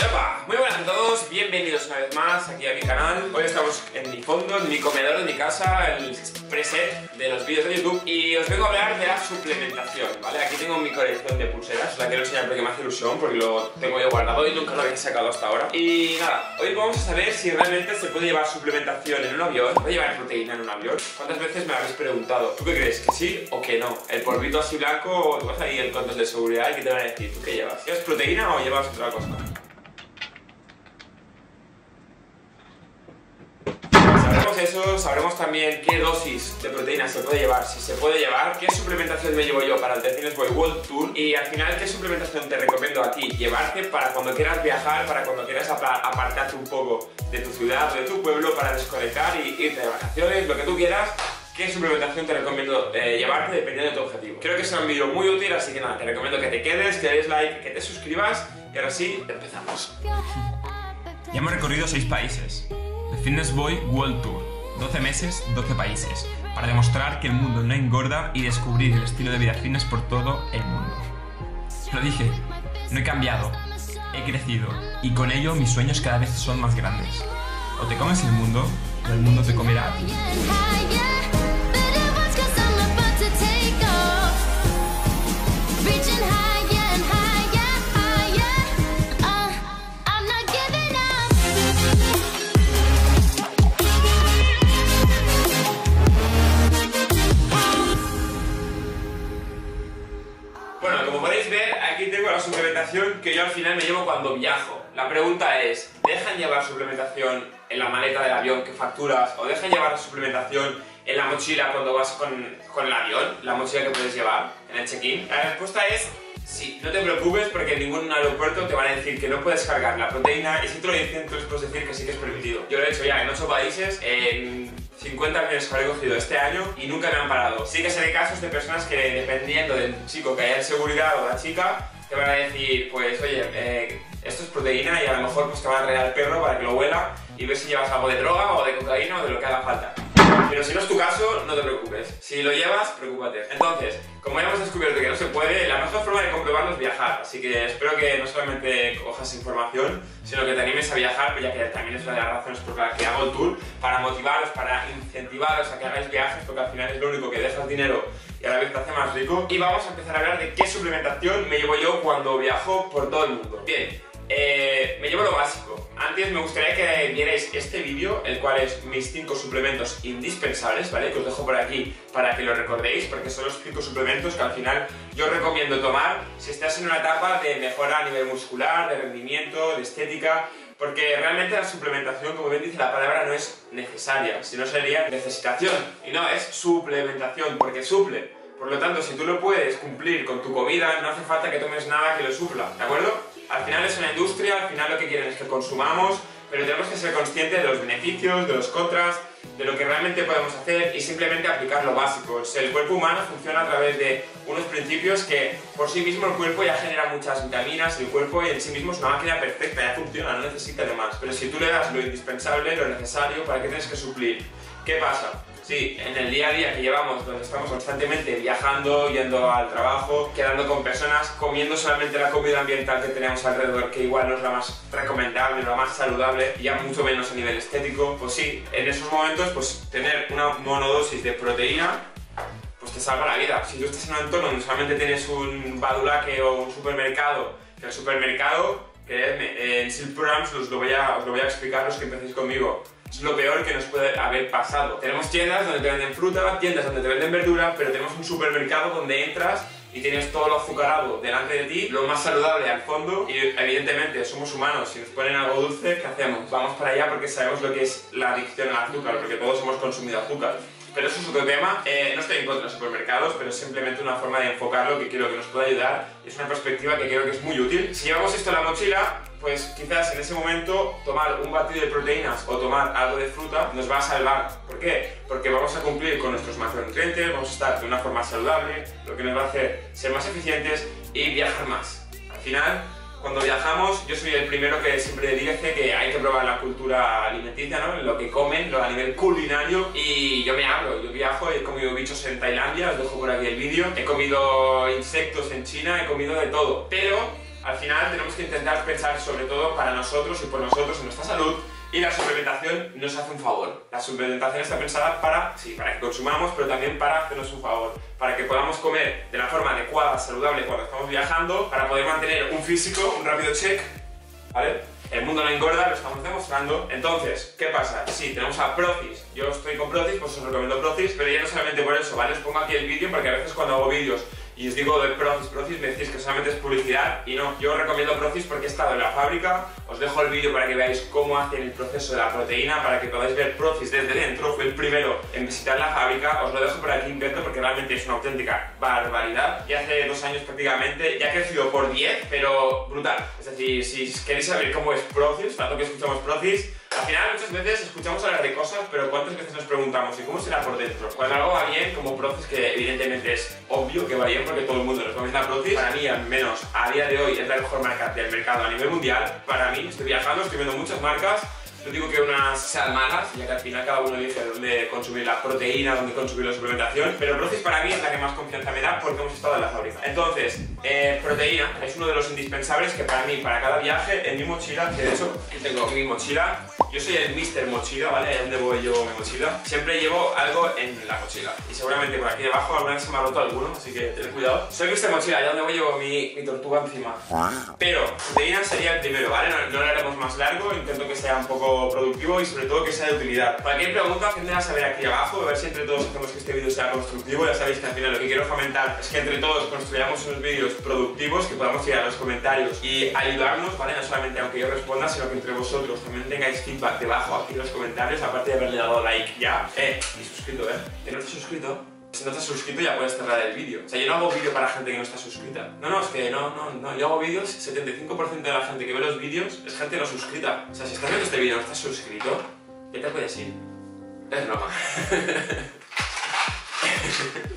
Epa, Muy buenas a todos, bienvenidos una vez más aquí a mi canal. Hoy estamos en mi fondo, en mi comedor de mi casa, el preset de los vídeos de YouTube y os vengo a hablar de la suplementación, ¿vale? Aquí tengo mi colección de pulseras, la quiero enseñar porque me hace ilusión, porque lo tengo yo guardado y nunca lo había sacado hasta ahora. Y nada, hoy vamos a saber si realmente se puede llevar suplementación en un avión, ¿puede llevar proteína en un avión? ¿Cuántas veces me habéis preguntado? ¿Tú qué crees? ¿Que sí o que no? El polvito así blanco, tú vas ahí el control de seguridad y ¿qué te van a decir? ¿Tú qué llevas? ¿Llevas proteína o llevas otra cosa? Sabremos eso, sabremos también qué dosis de proteína se puede llevar, si se puede llevar, qué suplementación me llevo yo para el Delfines Boy World Tour y al final qué suplementación te recomiendo a ti llevarte para cuando quieras viajar, para cuando quieras apartarte un poco de tu ciudad, de tu pueblo, para desconectar y irte de vacaciones, lo que tú quieras. ¿Qué suplementación te recomiendo eh, llevarte dependiendo de tu objetivo? Creo que será un vídeo muy útil, así que nada, te recomiendo que te quedes, que des like, que te suscribas y ahora sí, empezamos. Ya hemos recorrido 6 países. The Fitness Boy World Tour. 12 meses, 12 países. Para demostrar que el mundo no engorda y descubrir el estilo de vida fitness por todo el mundo. Lo dije, no he cambiado, he crecido y con ello mis sueños cada vez son más grandes. O te comes el mundo o el mundo te comerá a ti. Cuando viajo. La pregunta es, ¿dejan llevar suplementación en la maleta del avión que facturas o dejan llevar la suplementación en la mochila cuando vas con, con el avión, la mochila que puedes llevar en el check-in? La respuesta es sí, no te preocupes porque en ningún aeropuerto te van a decir que no puedes cargar la proteína y si te lo dicen tú les puedes decir que sí que es permitido. Yo lo he hecho ya en 8 países, en 50 aviones que habré cogido este año y nunca me han parado. Sí que sé de casos de personas que dependiendo del chico que haya en seguridad o la chica, te van a decir, pues oye, eh, esto es proteína y a lo mejor pues te van a traer al perro para que lo huela y ver si llevas algo de droga o de cocaína o de lo que haga falta. Pero si no es tu caso, no te preocupes. Si lo llevas, preocúpate. Entonces, como ya hemos descubierto que no se puede, la mejor forma de comprobarlo es viajar. Así que espero que no solamente cojas información, sino que te animes a viajar, ya que también es una de las razones por las que hago el tour, para motivaros, para incentivaros a que hagáis viajes, porque al final es lo único que deja el dinero y a la vez te hace más rico. Y vamos a empezar a hablar de qué suplementación me llevo yo cuando viajo por todo el mundo. Bien, eh, me llevo lo básico. Antes me gustaría que vierais este vídeo, el cual es mis 5 suplementos indispensables, ¿vale? Que os dejo por aquí para que lo recordéis, porque son los 5 suplementos que al final yo recomiendo tomar si estás en una etapa de mejora a nivel muscular, de rendimiento, de estética, porque realmente la suplementación, como bien dice la palabra, no es necesaria, sino sería necesitación, y no, es suplementación, porque suple. Por lo tanto, si tú lo puedes cumplir con tu comida, no hace falta que tomes nada que lo supla, ¿de acuerdo? Al final es una industria, al final lo que quieren es que consumamos, pero tenemos que ser conscientes de los beneficios, de los contras, de lo que realmente podemos hacer y simplemente aplicar lo básico. El cuerpo humano funciona a través de unos principios que por sí mismo el cuerpo ya genera muchas vitaminas, el cuerpo en sí mismo es una máquina perfecta, ya funciona, no necesita de más. Pero si tú le das lo indispensable, lo necesario, ¿para qué tienes que suplir? ¿Qué pasa? Sí, en el día a día que llevamos, donde estamos constantemente viajando, yendo al trabajo, quedando con personas, comiendo solamente la comida ambiental que tenemos alrededor, que igual no es la más recomendable, la más saludable, ya mucho menos a nivel estético, pues sí, en esos momentos, pues tener una monodosis de proteína pues te salva la vida. Si tú estás en un entorno donde solamente tienes un badulaque o un supermercado, que el supermercado, creedme, en Silk Programs os lo, voy a, os lo voy a explicar los que empecéis conmigo lo peor que nos puede haber pasado. Tenemos tiendas donde te venden fruta, tiendas donde te venden verdura, pero tenemos un supermercado donde entras y tienes todo lo azucarado delante de ti, lo más saludable al fondo y evidentemente somos humanos, si nos ponen algo dulce, ¿qué hacemos? Vamos para allá porque sabemos lo que es la adicción al azúcar, porque todos hemos consumido azúcar. Pero eso es otro tema, eh, no estoy en contra de los supermercados, pero es simplemente una forma de enfocarlo que creo que nos puede ayudar es una perspectiva que creo que es muy útil. Si llevamos esto en la mochila, pues quizás en ese momento tomar un batido de proteínas o tomar algo de fruta nos va a salvar. ¿Por qué? Porque vamos a cumplir con nuestros macronutrientes, vamos a estar de una forma saludable, lo que nos va a hacer ser más eficientes y viajar más. Al final, cuando viajamos, yo soy el primero que siempre dice que hay que probar la cultura alimenticia, ¿no? Lo que comen, lo a nivel culinario. Y yo me hablo, yo viajo, he comido bichos en Tailandia, os dejo por aquí el vídeo. He comido insectos en China, he comido de todo. Pero al final tenemos que intentar pensar sobre todo para nosotros y por nosotros en nuestra salud y la suplementación nos hace un favor. La suplementación está pensada para, sí, para que consumamos, pero también para hacernos un favor. Para que podamos comer de la forma adecuada, saludable cuando estamos viajando, para poder mantener un físico, un rápido check, ¿vale? El mundo no engorda, lo estamos demostrando. Entonces, ¿qué pasa? Sí, tenemos a Procis. Yo estoy con Procis, pues os recomiendo Procis, pero ya no solamente por eso, ¿vale? Os pongo aquí el vídeo porque a veces cuando hago vídeos y os digo de Procis, Procis, me decís que solamente es publicidad y no, yo os recomiendo Procis porque he estado en la fábrica, os dejo el vídeo para que veáis cómo hacen el proceso de la proteína, para que podáis ver Procis desde dentro, fue el primero en visitar la fábrica, os lo dejo por aquí invento porque realmente es una auténtica barbaridad. Y hace dos años prácticamente ya ha crecido por 10, pero brutal, es decir, si queréis saber cómo es Procis, tanto que escuchamos Procis, al final muchas veces escuchamos hablar de cosas, pero ¿cuántas veces nos preguntamos ¿y cómo será por dentro? Cuando algo va bien, como Procis, que evidentemente es obvio que va bien porque todo el mundo recomienda Procis, para mí al menos a día de hoy es la mejor marca del mercado a nivel mundial, para mí, estoy viajando, estoy viendo muchas marcas, no digo que unas sean malas, ya que al final cada uno dice dónde consumir la proteína, dónde consumir la suplementación, pero Procis para mí es la que más confianza me da porque hemos estado en la fábrica. Entonces, eh, proteína es uno de los indispensables que para mí, para cada viaje, en mi mochila, que de hecho tengo mi mochila, yo soy el Mr. Mochila, ¿vale? ¿Dónde voy yo mi mochila? Siempre llevo algo en la mochila. Y seguramente por aquí debajo alguna vez se me ha roto alguno, así que tened cuidado. Soy Mr. Mochila, ¿y dónde voy llevo mi, mi tortuga encima? Pero proteína sería el primero, ¿vale? No, no, lo haremos más largo, intento que sea un poco productivo y sobre todo que sea de utilidad. Cualquier pregunta, hacedmela saber aquí abajo, a ver si entre todos hacemos que este vídeo sea constructivo. Ya sabéis que al final lo que quiero fomentar es que entre todos construyamos unos vídeos productivos, que podamos ir a los comentarios y ayudarnos, ¿vale? No solamente aunque yo responda, sino que entre vosotros también tengáis feedback debajo aquí en los comentarios, aparte de haberle dado like ya, eh, y suscrito, eh. ¿Que no suscrito? Si no has suscrito ya puedes cerrar el vídeo. O sea, yo no hago vídeo para gente que no está suscrita. No, no, es que no, no, no. Yo hago vídeos, 75% de la gente que ve los vídeos es gente no suscrita. O sea, si estás viendo este vídeo y no estás suscrito, ya te puedes ir. Es broma.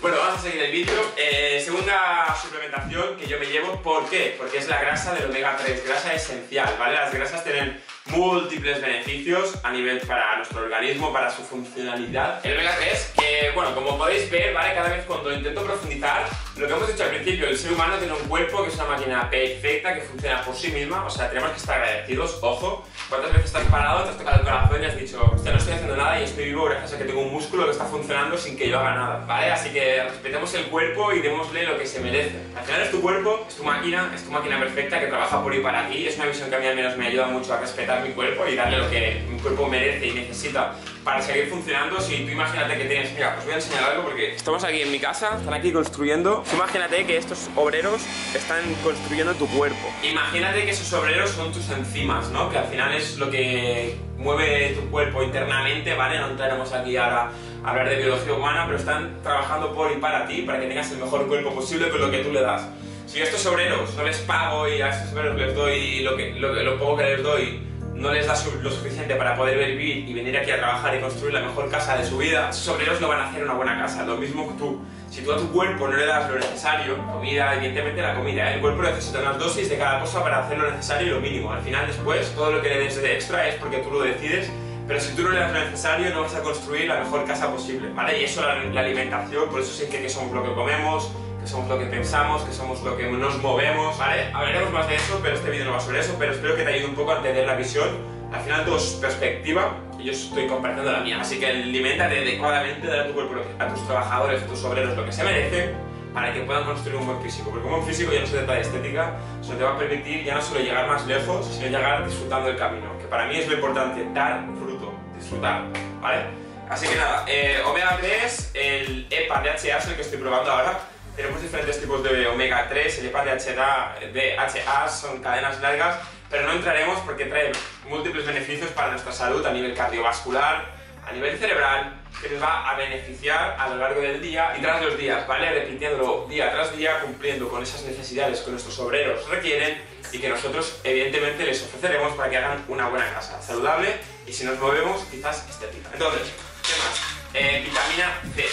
bueno, vamos a seguir el vídeo. Eh, segunda suplementación que yo me llevo, ¿por qué? Porque es la grasa del omega 3, grasa esencial, ¿vale? Las grasas tienen múltiples beneficios a nivel para nuestro organismo, para su funcionalidad. El omega 3, que bueno, como podéis ver, ¿vale? Cada vez cuando intento profundizar, lo que hemos dicho al principio, el ser humano tiene un cuerpo que es una máquina perfecta, que funciona por sí misma, o sea, tenemos que estar agradecidos, ojo. ¿Cuántas veces estás parado, te has tocado el corazón y has dicho, hostia, no estoy haciendo nada y estoy vivo gracias a que tengo un músculo que está funcionando sin que yo haga nada, ¿vale? Así que respetemos el cuerpo y démosle lo que se merece. Al final es tu cuerpo, es tu máquina, es tu máquina perfecta que trabaja por y para ti, es una visión que a mí al menos me ayuda mucho a respetar mi cuerpo y darle lo que mi cuerpo merece y necesita para seguir funcionando. Si tú imagínate que tienes, mira, os voy a enseñar algo porque estamos aquí en mi casa, están aquí construyendo. Imagínate que estos obreros están construyendo tu cuerpo. Imagínate que esos obreros son tus enzimas, ¿no? Que al final es lo que mueve tu cuerpo internamente, ¿vale? No entraremos aquí ahora a hablar de biología humana, pero están trabajando por y para ti, para que tengas el mejor cuerpo posible con lo que tú le das. Si a estos obreros no les pago y a estos obreros les doy lo, que, lo, lo poco que les doy no les da lo suficiente para poder vivir y venir aquí a trabajar y construir la mejor casa de su vida, esos obreros no van a hacer una buena casa. Lo mismo que tú. Si tú a tu cuerpo no le das lo necesario, comida, evidentemente la comida, el cuerpo necesita unas dosis de cada cosa para hacer lo necesario y lo mínimo. Al final, después, todo lo que le des de extra es porque tú lo decides, pero si tú no le das lo necesario, no vas a construir la mejor casa posible, ¿vale? Y eso, la, alimentación, por eso sé que somos lo que comemos, que somos lo que pensamos, que somos lo que nos movemos, ¿vale? Hablaremos más de eso, pero este vídeo no va sobre eso, pero espero que te ayude un poco a entender la visión. Al final tu perspectiva, y yo estoy compartiendo la mía, así que alimentate adecuadamente, dale a tu cuerpo, a tus trabajadores, a tus obreros lo que se merecen, para que puedan construir un buen físico, porque un buen físico ya no se trata de estética, sino te va a permitir ya no solo llegar más lejos, sino llegar disfrutando del camino, que para mí es lo importante, dar fruto, disfrutar, ¿vale? Así que nada, eh, omega 3, el EPA DHA es el que estoy probando ahora, tenemos diferentes tipos de omega 3, el EPA DHA, DHA son cadenas largas, pero no entraremos porque trae múltiples beneficios para nuestra salud a nivel cardiovascular, a nivel cerebral, que nos va a beneficiar a lo largo del día y tras los días, ¿vale? Repitiéndolo día tras día, cumpliendo con esas necesidades que nuestros obreros requieren y que nosotros evidentemente les ofreceremos para que hagan una buena casa, saludable y si nos movemos quizás estética. Entonces, ¿qué más? Eh, vitamina C.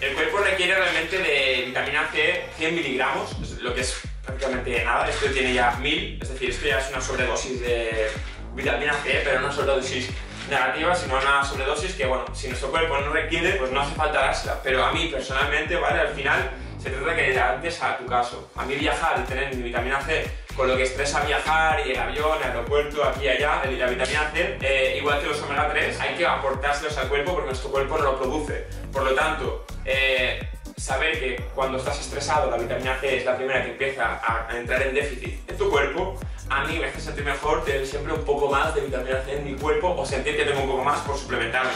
El cuerpo requiere realmente de vitamina C 100 miligramos, lo que es prácticamente nada. Esto tiene ya 1000, es decir, esto ya es una sobredosis de vitamina C, pero no una sobredosis negativa, sino una sobredosis que, bueno, si nuestro cuerpo no requiere, pues no hace falta dársela. Pero a mí personalmente, ¿vale? Al final se trata de que te adaptes a tu caso. A mí viajar y tener mi vitamina C con lo que estresa viajar y el avión, el aeropuerto, aquí y allá, y la vitamina C, eh, igual que los omega 3, hay que aportárselos al cuerpo porque nuestro cuerpo no lo produce. Por lo tanto, eh, saber que cuando estás estresado la vitamina C es la primera que empieza a, entrar en déficit en tu cuerpo, a mí me hace sentir mejor tener siempre un poco más de vitamina C en mi cuerpo o sentir que tengo un poco más por suplementarme.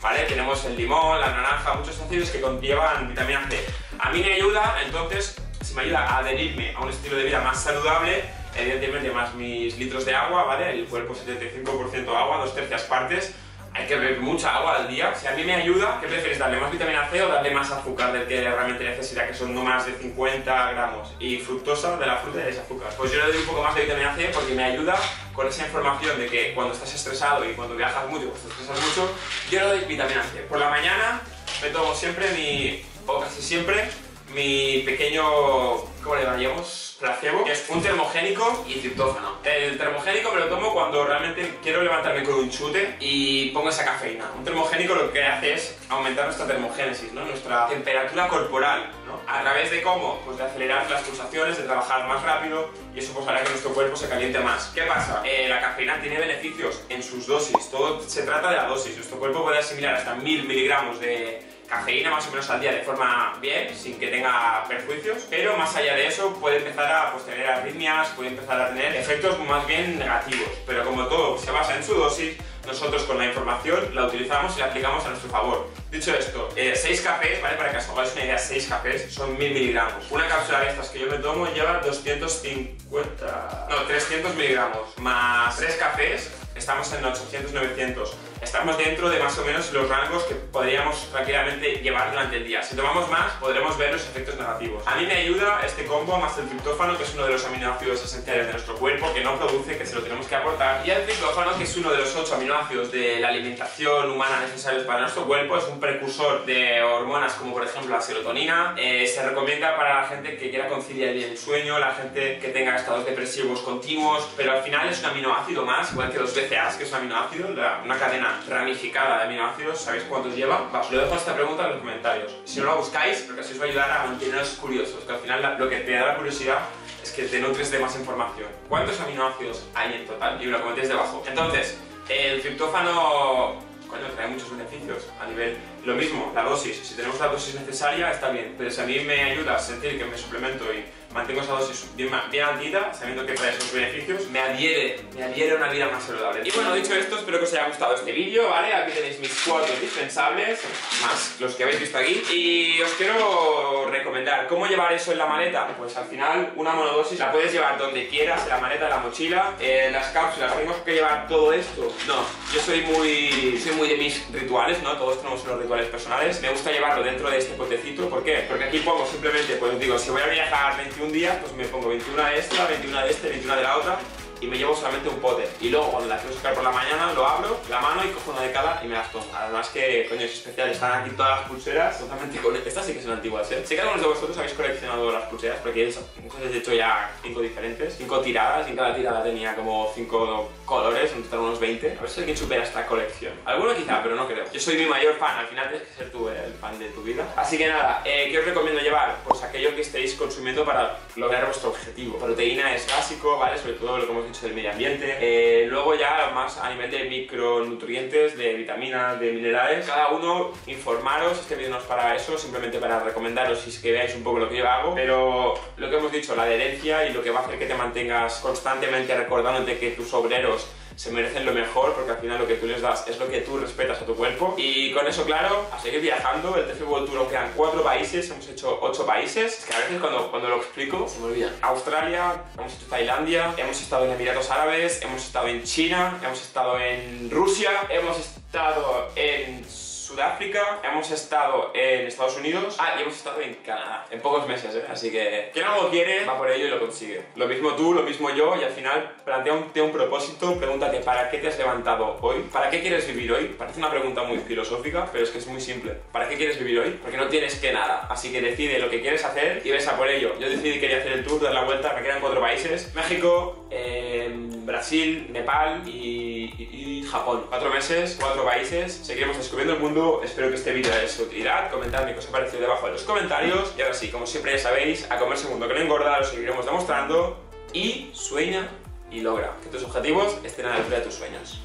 ¿Vale? Tenemos el limón, la naranja, muchos ácidos que conllevan vitamina C. A mí me ayuda, entonces, me ayuda a adherirme a un estilo de vida más saludable, evidentemente más mis litros de agua, ¿vale? El cuerpo 75% agua, dos tercias partes, hay que beber mucha agua al día. Si a mí me ayuda, ¿qué prefieres? ¿Darle más vitamina C o darle más azúcar del que realmente necesita, que son no más de 50 gramos? Y fructosa de la fruta y ese azúcar. Pues yo le doy un poco más de vitamina C porque me ayuda con esa información de que cuando estás estresado y cuando viajas mucho, cuando te estresas mucho, yo le doy vitamina C. Por la mañana me tomo siempre mi, o casi siempre, mi pequeño, ¿cómo le llamamos? placebo, que es un termogénico y triptófano. El termogénico me lo tomo cuando realmente quiero levantarme con un chute y pongo esa cafeína. Un termogénico lo que hace es aumentar nuestra termogénesis, ¿no? nuestra temperatura corporal. ¿no? ¿A través de cómo? Pues de acelerar las pulsaciones, de trabajar más rápido y eso pues hará que nuestro cuerpo se caliente más. ¿Qué pasa? Eh, la cafeína tiene beneficios en sus dosis, todo se trata de la dosis. Nuestro cuerpo puede asimilar hasta 1000 miligramos de cafeína más o menos al día de forma bien, sin que tenga perjuicios, pero más allá de eso puede empezar a pues, tener arritmias, puede empezar a tener efectos más bien negativos, pero como todo se basa en su dosis, nosotros con la información la utilizamos y la aplicamos a nuestro favor. Dicho esto, 6 eh, cafés, ¿vale? Para que os hagáis una idea, 6 cafés son 1000 miligramos. Una cápsula de estas que yo me tomo lleva 250... no, 300 miligramos, más 3 cafés, estamos en 800-900 estamos dentro de más o menos los rangos que podríamos tranquilamente llevar durante el día. Si tomamos más, podremos ver los efectos negativos. A mí me ayuda este combo más el triptófano, que es uno de los aminoácidos esenciales de nuestro cuerpo, que no produce, que se lo tenemos que aportar. Y el triptófano, que es uno de los 8 aminoácidos de la alimentación humana necesarios para nuestro cuerpo, es un precursor de hormonas como por ejemplo la serotonina. Eh, se recomienda para la gente que quiera conciliar bien el sueño, la gente que tenga estados depresivos continuos, pero al final es un aminoácido más, igual que los BCAAs, que es un aminoácido, una cadena ramificada de aminoácidos, ¿sabéis cuántos lleva? os lo dejo esta pregunta en los comentarios. Si no la buscáis, porque así os va a ayudar a manteneros curiosos, que al final lo que te da la curiosidad es que te nutres de más información. ¿Cuántos aminoácidos hay en total? Y lo comentéis debajo. Entonces, el triptófano coño, trae muchos beneficios a nivel... Lo mismo, la dosis. Si tenemos la dosis necesaria, está bien. Pero si a mí me ayuda a sentir que me suplemento y mantengo esa dosis bien, bien altita, sabiendo que trae esos beneficios, me adhiere, me adhiere a una vida más saludable. Y bueno, dicho esto, espero que os haya gustado este vídeo, ¿vale? Aquí tenéis mis cuatro indispensables, más los que habéis visto aquí. Y os quiero recomendar cómo llevar eso en la maleta. Pues al final, una monodosis la puedes llevar donde quieras, en la maleta, en la mochila, en las cápsulas. ¿Tenemos que llevar todo esto? No, yo soy muy, soy muy de mis rituales, ¿no? Todos tenemos unos rituales personales. Me gusta llevarlo dentro de este potecito. ¿Por qué? Porque aquí pongo simplemente, pues digo, si voy a viajar 21 un día, pues me pongo 21 de esta, 21 de este, 21 de la otra y me llevo solamente un pote. Y luego cuando la quiero sacar por la mañana, lo abro, la mano y cojo una de cada y me las tomo. Además que, coño, es especial, están aquí todas las pulseras totalmente con Estas sí que son antiguas, ¿eh? Sé que algunos de vosotros habéis coleccionado las pulseras porque veces he hecho ya 5 diferentes, 5 tiradas y cada tirada tenía como 5 colores, en total unos 20. A ver si alguien supera esta colección. Alguno quizá, pero no creo. Yo soy mi mayor fan, al final tienes que ser tú el fan de tu vida. Así que nada, eh, ¿qué os recomiendo llevar? Pues aquello que estéis consumiendo para lograr vuestro objetivo. Proteína es básico, ¿vale? Sobre todo lo que hemos dicho del medio ambiente eh, luego ya más a nivel de micronutrientes, de vitaminas, de minerales. Cada uno informaros, este vídeo no es para eso, simplemente para recomendaros y que veáis un poco lo que yo hago. Pero lo que hemos dicho, la adherencia y lo que va a hacer que te mantengas constantemente recordándote que tus obreros se merecen lo mejor porque al final lo que tú les das es lo que tú respetas a tu cuerpo. Y con eso claro, a seguir viajando. El TF World Tour quedan cuatro países, hemos hecho ocho países. Es que a veces cuando, cuando lo explico se me olvida. Australia, hemos hecho Tailandia, hemos estado en Emiratos Árabes, hemos estado en China, hemos estado en Rusia, hemos estado en Sudáfrica, hemos estado en Estados Unidos, ah, y hemos estado en Canadá, en pocos meses, ¿eh? Así que quien algo quiere, va por ello y lo consigue. Lo mismo tú, lo mismo yo, y al final plantea un, un propósito, pregúntate, ¿para qué te has levantado hoy? ¿Para qué quieres vivir hoy? Parece una pregunta muy filosófica, pero es que es muy simple. ¿Para qué quieres vivir hoy? Porque no tienes que nada, así que decide lo que quieres hacer y ves a por ello. Yo decidí que quería hacer el tour, dar la vuelta, me quedan cuatro países, México, Brasil, Nepal y, Japón. Cuatro meses, cuatro países, seguiremos descubriendo el mundo. Espero que este vídeo sido de utilidad. Comentadme qué os ha parecido debajo de los comentarios. Y ahora sí, como siempre ya sabéis, a comerse el mundo que no engorda, lo seguiremos demostrando. y sueña y logra que tus objetivos estén a la altura de tus sueños.